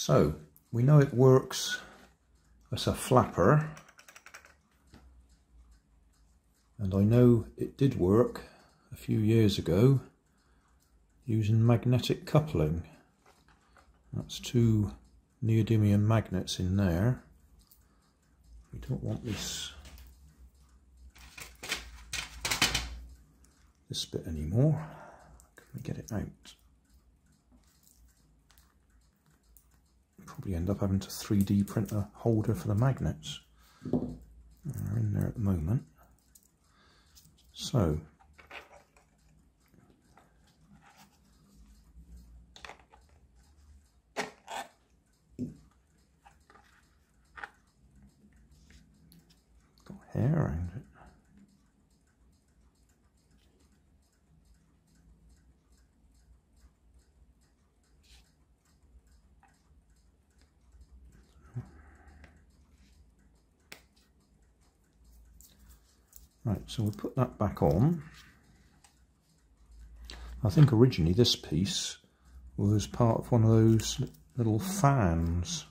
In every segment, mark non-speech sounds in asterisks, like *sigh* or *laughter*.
So we know it works as a flapper and I know it did work a few years ago using magnetic coupling. That's two neodymium magnets in there. We don't want this this bit anymore. Can we get it out? Probably end up having to 3D print a holder for the magnets. They're in there at the moment. So got hair around it. So we'll put that back on. I think originally this piece was part of one of those little fans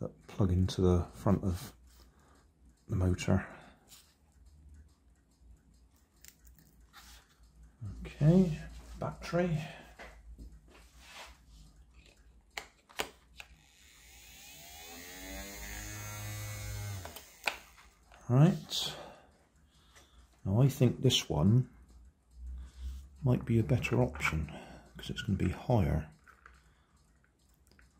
that plug into the front of the motor. Okay, battery. Right. Now I think this one might be a better option because it's going to be higher.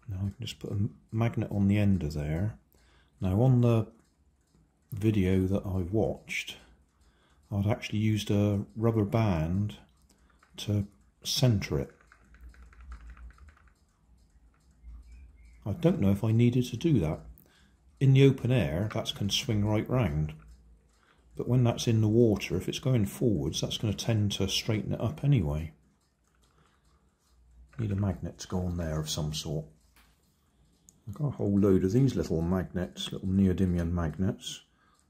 Now I can just put a magnet on the end of there. Now on the video that I watched, I'd actually used a rubber band to centre it. I don't know if I needed to do that. In the open air, that can swing right round. But when that's in the water, if it's going forwards, that's going to tend to straighten it up anyway. Need a magnet to go on there of some sort. I've got a whole load of these little magnets, little neodymium magnets,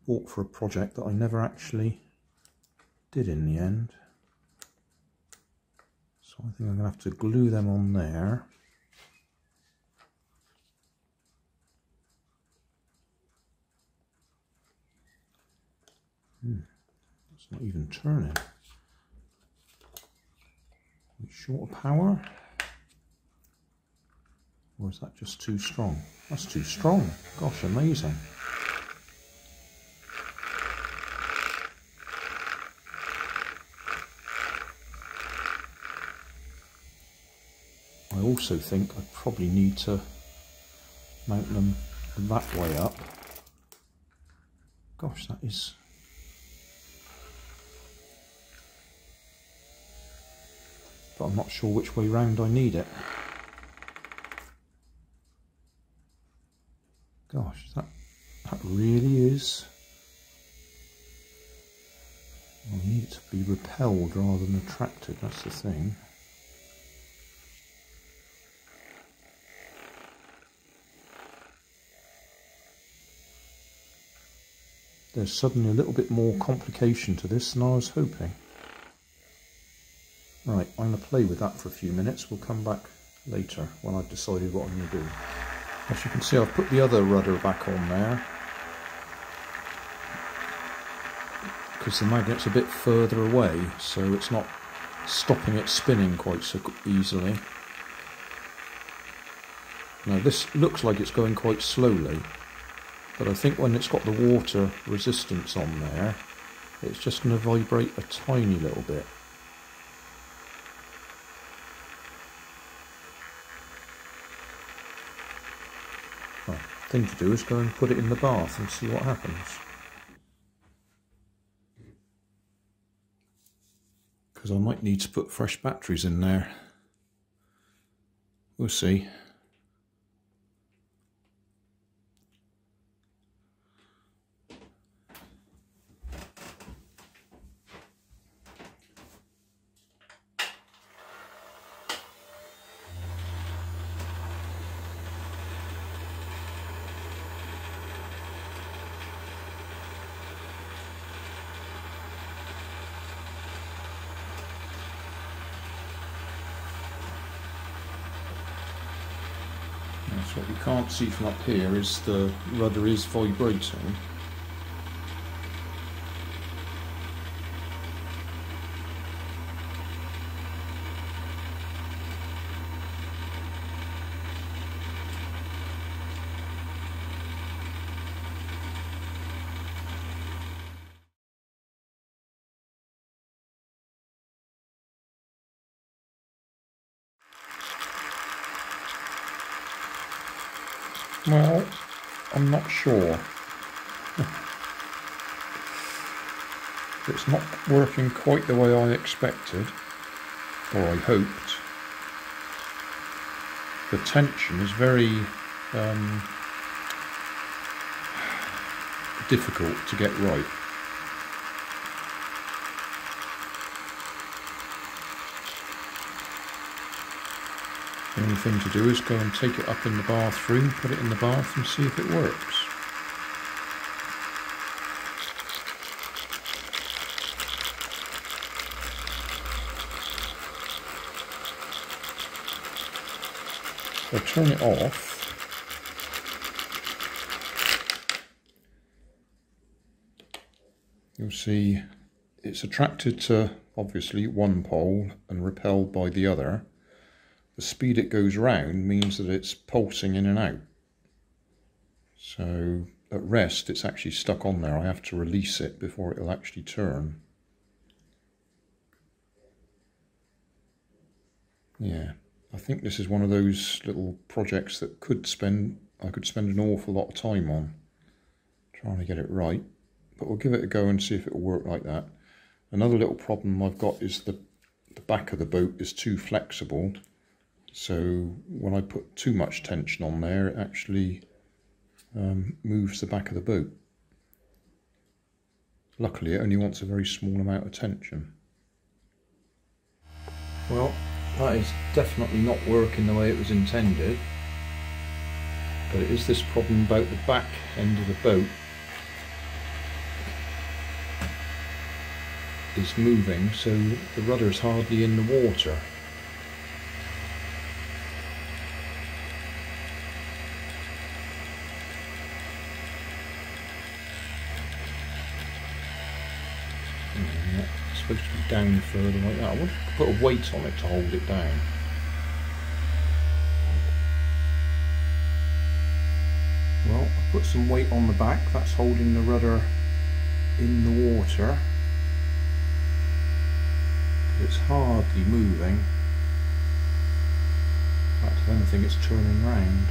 bought for a project that I never actually did in the end. So I think I'm going to have to glue them on there. Hmm, it's not even turning. Short of power? Or is that just too strong? That's too strong. Gosh, amazing. I also think I probably need to mount them that way up. Gosh, that is but I'm not sure which way round I need it. Gosh, that, that really is... I need it to be repelled rather than attracted, that's the thing. There's suddenly a little bit more complication to this than I was hoping. Right, I'm going to play with that for a few minutes. We'll come back later when I've decided what I'm going to do. As you can see, I've put the other rudder back on there. Because the magnet's a bit further away, so it's not stopping it spinning quite so easily. Now this looks like it's going quite slowly, but I think when it's got the water resistance on there, it's just going to vibrate a tiny little bit. Thing to do is go and put it in the bath and see what happens. Because I might need to put fresh batteries in there. We'll see. So what you can't see from up here is the rudder is vibrating. Well, I'm not sure. it's not working quite the way I expected, or I hoped. The tension is very um, difficult to get right. The only thing to do is go and take it up in the bathroom, put it in the bath and see if it works. So turn it off. You'll see it's attracted to obviously one pole and repelled by the other the speed it goes round means that it's pulsing in and out. So at rest it's actually stuck on there. I have to release it before it'll actually turn. Yeah, I think this is one of those little projects that could spend I could spend an awful lot of time on trying to get it right. But we'll give it a go and see if it will work like that. Another little problem I've got is the, the back of the boat is too flexible so when I put too much tension on there, it actually um, moves the back of the boat. Luckily, it only wants a very small amount of tension. Well, that is definitely not working the way it was intended. But it is this problem about the back end of the boat is moving, so the rudder is hardly in the water. Supposed to be down further like that. I wonder if I could put a weight on it to hold it down. Well, I put some weight on the back, that's holding the rudder in the water. It's hardly moving. In fact, if anything, it's turning round.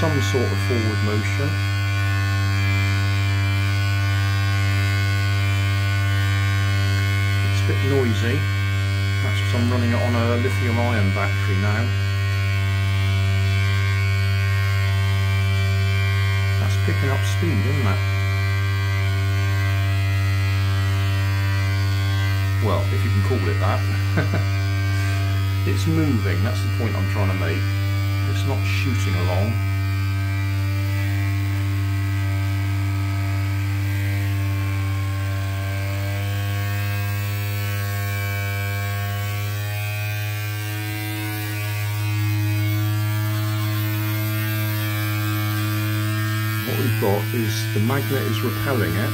Some sort of forward motion. It's a bit noisy. That's because I'm running it on a lithium ion battery now. That's picking up speed, isn't it? Well, if you can call it that. *laughs* it's moving, that's the point I'm trying to make it's not shooting along. We've got is the magnet is repelling it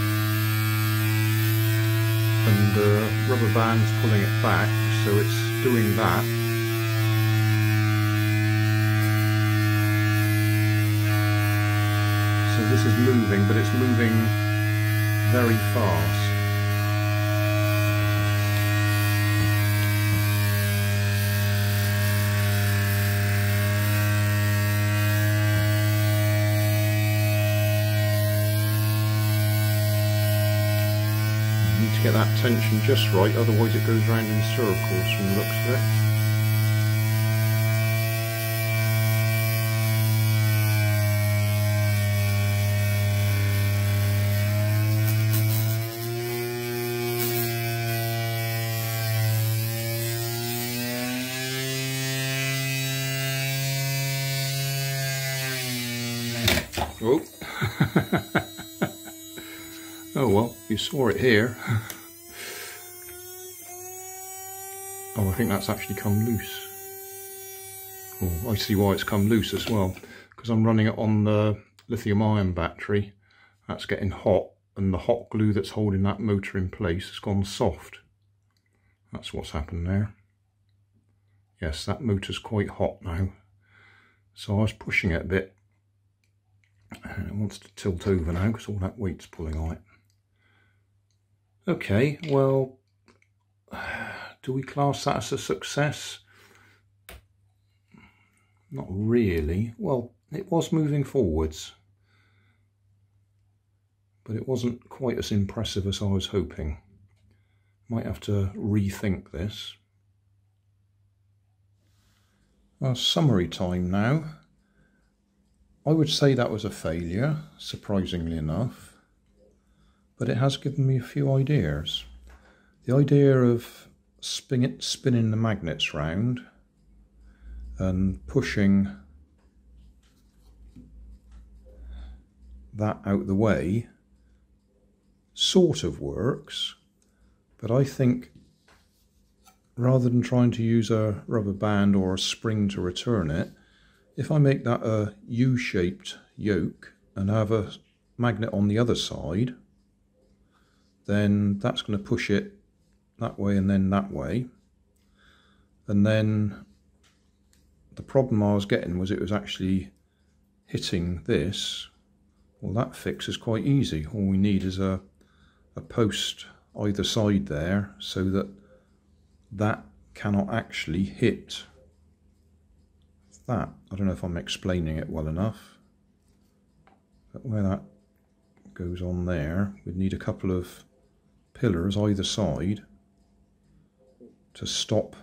and the rubber band's pulling it back so it's doing that So this is moving, but it's moving very fast. that tension just right, otherwise it goes round in circles from the looks of it. oh, *laughs* oh well, you saw it here. *laughs* oh, I think that's actually come loose. Oh, I see why it's come loose as well. Because I'm running it on the lithium ion battery. That's getting hot and the hot glue that's holding that motor in place has gone soft. That's what's happened there. Yes, that motor's quite hot now. So I was pushing it a bit. And it wants to tilt over now because all that weight's pulling on it. Okay, well, do we class that as a success? Not really. Well, it was moving forwards but it wasn't quite as impressive as I was hoping. Might have to rethink this. Well, summary time now. I would say that was a failure, surprisingly enough, but it has given me a few ideas. The idea of spin it, spinning the magnets round and pushing that out the way sort of works, but I think rather than trying to use a rubber band or a spring to return it, if I make that a U-shaped yoke and have a magnet on the other side, then that's going to push it that way and then that way. And then the problem I was getting was it was actually hitting this. Well, that fix is quite easy. All we need is a a post either side there so that that cannot actually hit that. I don't know if I'm explaining it well enough. But where that goes on there, we'd need a couple of pillars either side to stop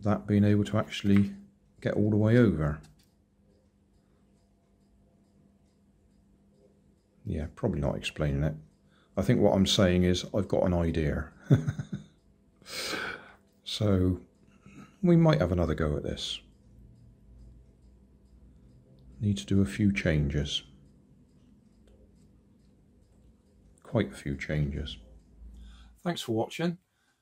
that being able to actually get all the way over. Yeah, probably not explaining it. I think what I'm saying is I've got an idea. *laughs* so we might have another go at this. Need to do a few changes. Quite a few changes. Thanks for watching.